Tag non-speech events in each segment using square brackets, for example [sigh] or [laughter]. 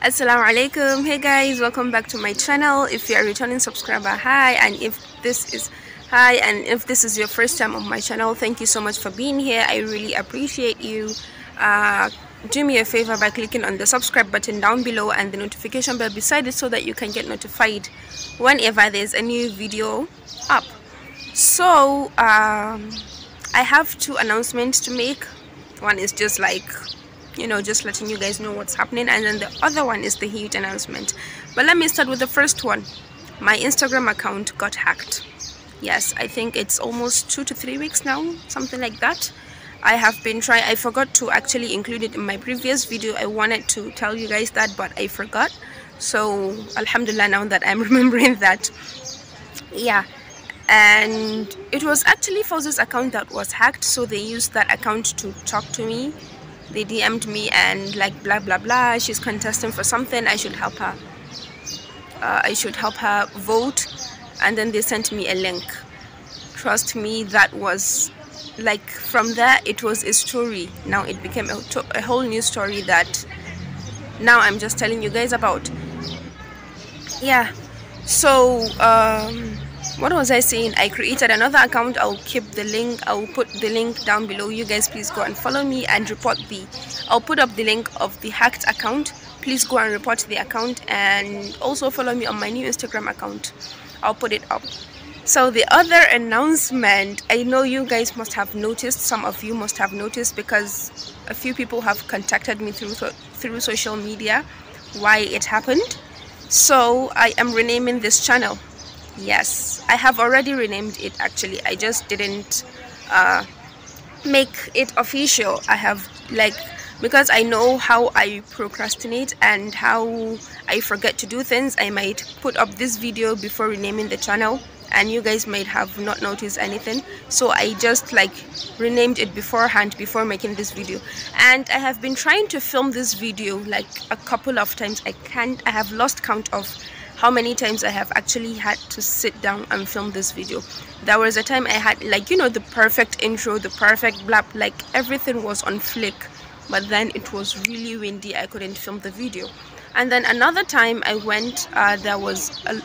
assalamu alaikum hey guys welcome back to my channel. If you're a returning subscriber hi. And if this is hi. And if this is your first time on my channel thank you so much for being here. I really appreciate you. Uh, do me a favor by clicking on the subscribe button down below and the notification bell beside it so that you can get notified whenever there's a new video up. So um, i have two announcements to make. One is just like you know just letting you guys know what's happening. And then the other one is the huge announcement. But let me start with the first one. My instagram account got hacked. Yes i think it's almost two to three weeks now something like that. I have been trying i forgot to actually include it in my previous video. I wanted to tell you guys that but i forgot. So alhamdulillah now that i'm [laughs] remembering that. Yeah. And it was actually Fawzi's account that was hacked. So they used that account to talk to me they DM'd me and like blah blah blah she's contesting for something I should help her. Uh, I should help her vote and then they sent me a link. Trust me that was like from there it was a story. Now it became a, a whole new story that now I'm just telling you guys about. Yeah so um what was i saying? I created another account. I'll keep the link. I'll put the link down below. You guys please go and follow me and report the i'll put up the link of the hacked account. Please go and report the account and also follow me on my new instagram account. I'll put it up. So the other announcement i know you guys must have noticed some of you must have noticed because a few people have contacted me through through social media why it happened. So i am renaming this channel yes i have already renamed it actually. I just didn't uh, make it official. I have like because i know how i procrastinate and how i forget to do things i might put up this video before renaming the channel and you guys might have not noticed anything. So i just like renamed it beforehand before making this video. And i have been trying to film this video like a couple of times. I can't i have lost count of how many times I have actually had to sit down and film this video. There was a time I had like you know the perfect intro, the perfect blab, like everything was on flick but then it was really windy I couldn't film the video. And then another time I went uh, there was a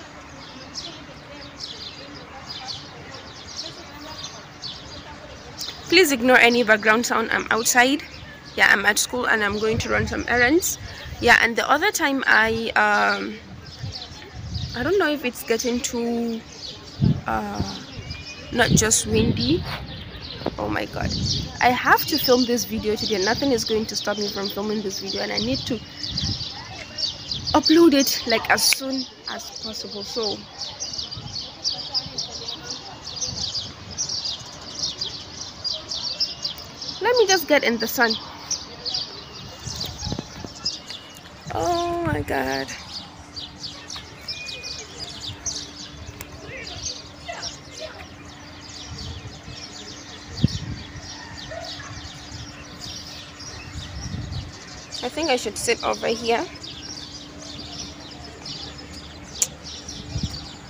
please ignore any background sound i'm outside yeah i'm at school and i'm going to run some errands yeah and the other time i um I don't know if it's getting too uh, not just windy. Oh my god. I have to film this video today. Nothing is going to stop me from filming this video and I need to upload it like as soon as possible. So let me just get in the sun. Oh my god I think I should sit over here.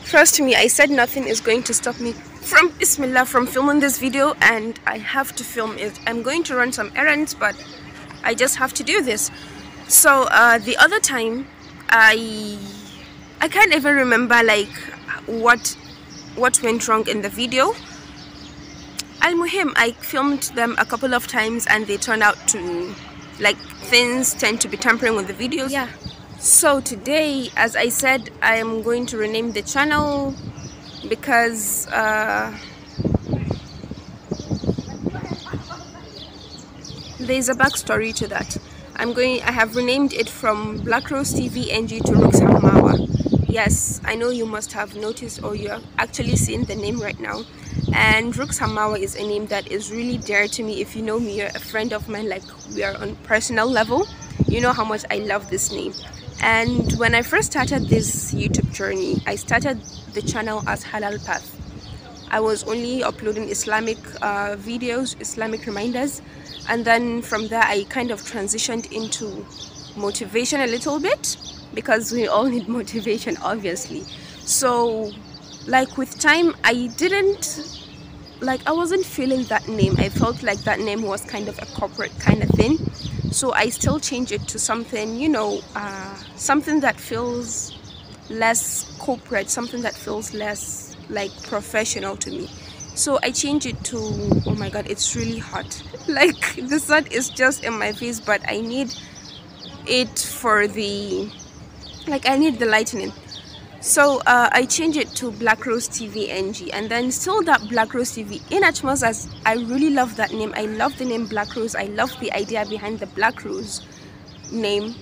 Trust me, I said nothing is going to stop me from Bismillah from filming this video and I have to film it. I'm going to run some errands but I just have to do this. So uh, the other time I I can't even remember like what what went wrong in the video. Al-Muhim, I filmed them a couple of times and they turned out to like things tend to be tampering with the videos. Yeah. So today as i said i am going to rename the channel because uh, there's a backstory to that. I'm going i have renamed it from black rose tv ng to RuxHammawa. Yes i know you must have noticed or you're actually seeing the name right now and RuxHammawa is a name that is really dear to me. If you know me you're a friend of mine like we are on personal level. You know how much I love this name. And when I first started this YouTube journey I started the channel as Halal Path. I was only uploading Islamic uh, videos Islamic reminders. And then from there I kind of transitioned into motivation a little bit because we all [laughs] need motivation obviously. So like with time I didn't like I wasn't feeling that name. I felt like that name was kind of a corporate kind of thing. So I still change it to something you know uh, something that feels less corporate something that feels less like professional to me. So I change it to oh my god it's really hot. [laughs] Like the sun is just in my face but I need it for the like I need the lightning so uh, I changed it to Black Rose TV NG and then still that Black Rose TV in as as I really love that name. I love the name Black Rose. I love the idea behind the Black Rose name.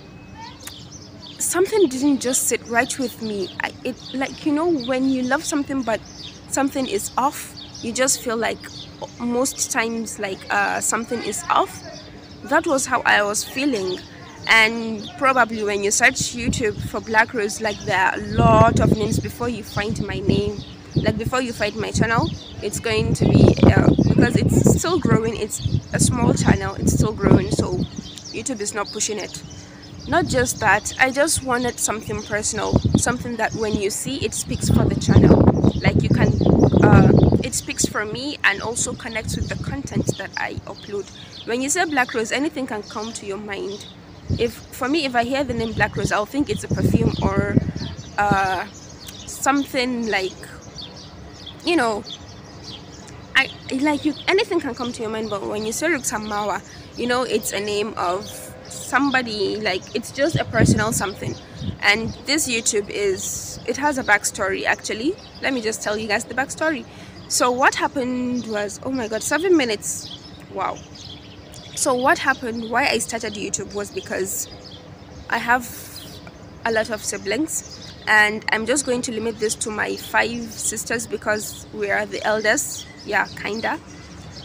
Something didn't just sit right with me. I, it like you know when you love something but something is off you just feel like most times like uh, something is off. That was how I was feeling and probably when you search youtube for black rose like there are a lot of names before you find my name. Like before you find my channel it's going to be uh, because it's still growing it's a small channel it's still growing so youtube is not pushing it. Not just that i just wanted something personal something that when you see it speaks for the channel. Like you can uh, it speaks for me and also connects with the content that i upload. When you say black rose anything can come to your mind if for me if i hear the name black rose i'll think it's a perfume or uh, something like you know i like you anything can come to your mind but when you say RuxHammawa you know it's a name of somebody like it's just a personal something. And this youtube is it has a backstory actually. Let me just tell you guys the backstory. So what happened was oh my god seven minutes. Wow so what happened why i started youtube was because i have a lot of siblings and i'm just going to limit this to my five sisters because we are the eldest. Yeah kinda.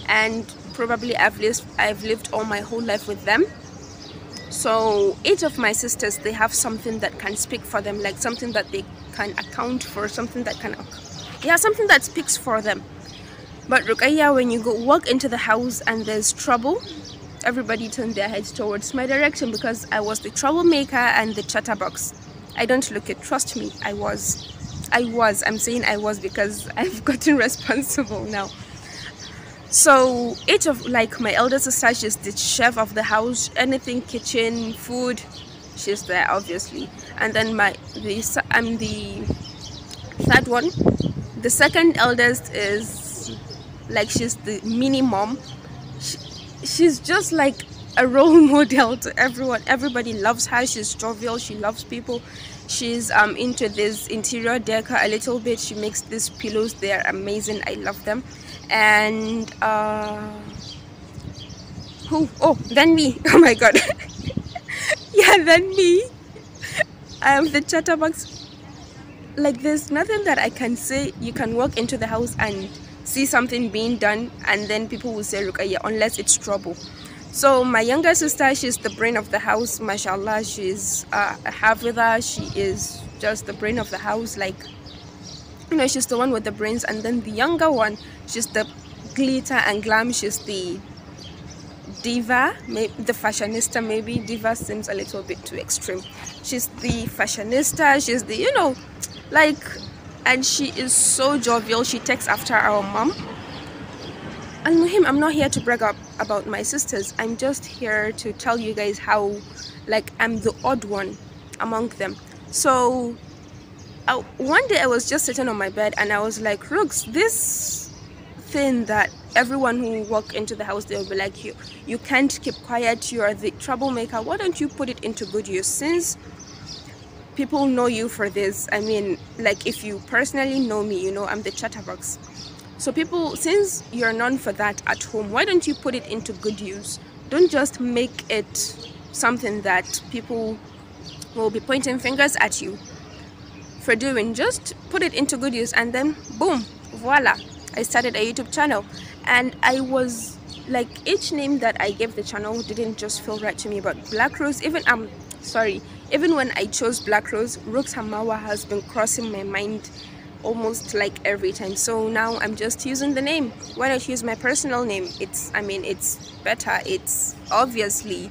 And probably i've lived i've lived all my whole life with them. So each of my sisters they have something that can speak for them like something that they can account for something that can yeah something that speaks for them. But Rukaya when you go walk into the house and there's trouble everybody turned their heads towards my direction because I was the troublemaker and the chatterbox. I don't look it, trust me, I was. I was, I'm saying I was because [laughs] I've gotten responsible now. So each of like my elder sister, she's the chef of the house, anything kitchen, food, she's there obviously. And then my the I'm the third one. The second eldest is like she's the mini mom she's just like a role [laughs] model to everyone. Everybody loves her. She's jovial. She loves people. She's um into this interior decor a little bit. She makes these pillows. They're amazing. I love them. And uh who? Oh then me. [laughs] Oh my god. [laughs] Yeah then me. I am the chatterbox like there's nothing that i can say. You can walk into the house and see something being done and then people will say Rukaya unless it's trouble. So my younger sister she's the brain of the house mashallah. She's uh, a hafidha. She is just the brain of the house like you know she's the one with the brains. And then the younger one she's the glitter and glam. She's the diva maybe the fashionista maybe. Diva seems a little bit too extreme. She's the fashionista. She's the you know like and she is so jovial. She takes after our mom. And him i'm not here to brag up about my sisters. I'm just here to tell you guys how like i'm the odd one among them. So uh, one day i was just sitting on my bed and i was like Rux this thing that everyone who walk into the house they'll be like you you can't keep quiet. You are the troublemaker. Why don't you put it into good use since people know you for this. I mean like if you personally know me you know i'm the chatterbox. So people since you're known for that at home why don't you put it into good use? Don't just make it something that people will be pointing fingers at you for doing. Just put it into good use and then boom voila i started a youtube channel. And i was like each name that i gave the channel didn't just feel right to me but black rose. Even i'm um, sorry even when I chose Black Rose, RuxHammawa has been crossing my mind almost like every time. So now I'm just using the name. Why not use my personal name? It's I mean it's better. It's obviously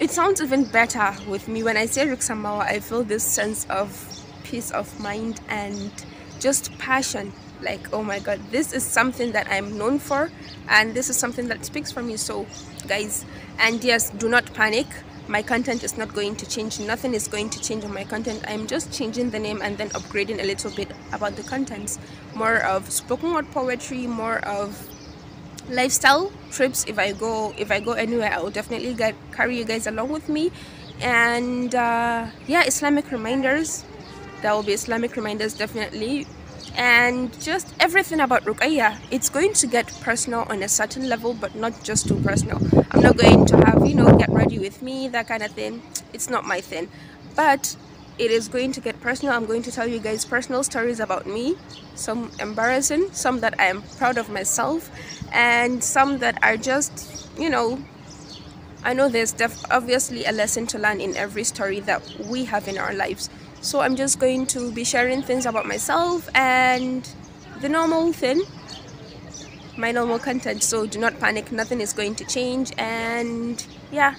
it sounds even better with me. When I say RuxHammawa I feel this sense of peace of mind and just passion. Like oh my god this is something that i'm known for and this is something that speaks for me. So guys and yes do not panic my content is not going to change. Nothing is going to change on my content. I'm just changing the name and then upgrading a little bit about the contents. More of spoken word poetry more of lifestyle trips. If i go if i go anywhere i will definitely get carry you guys along with me. And uh, yeah islamic reminders. There will be islamic reminders definitely and just everything about Ruqayya. It's going to get personal on a certain level, but not just too personal. I'm not going to have, you know, get ready with me, that kind of thing. It's not my thing. But it is going to get personal. I'm going to tell you guys personal stories about me, some embarrassing, some that I am proud of myself, and some that are just, you know, I know there's obviously a lesson to learn in every story that we have in our lives so i'm just going to be sharing things about myself and the normal thing. My normal content so do not panic nothing is going to change and yeah.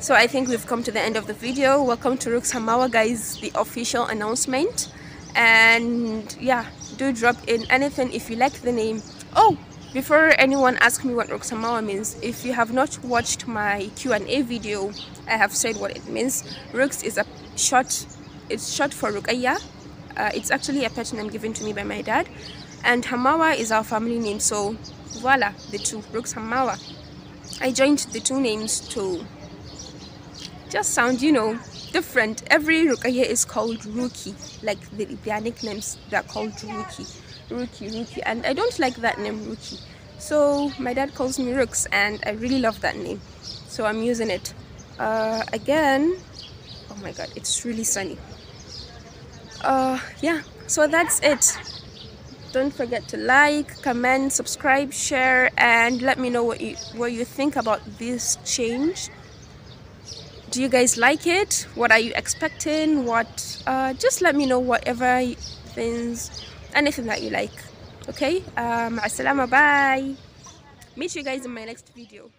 So i think we've come to the end of the video. Welcome to RuxHammawa guys the official announcement. And yeah do drop in anything if you like the name. Oh before anyone asks me what RuxHammawa means if you have not watched my Q&A video I have said what it means. Rux is a short it's short for Ruqayya. Uh, it's actually a pet name given to me by my dad. And Hammawa is our family name. So voila, the two, RuxHammawa. I joined the two names to just sound, you know, different. Every Ruqayya is called Ruki. Like the, their nicknames, they're called Ruki. Ruki, Ruki. And I don't like that name, Ruki. So my dad calls me Rux and I really love that name. So I'm using it. Uh, again, oh my god, it's really sunny uh yeah. So that's it. Don't forget to like comment subscribe share and let me know what you what you think about this change. Do you guys like it? What are you expecting? What uh just let me know whatever things anything that you like. Okay? Um assalamu bye. Meet you guys in my next video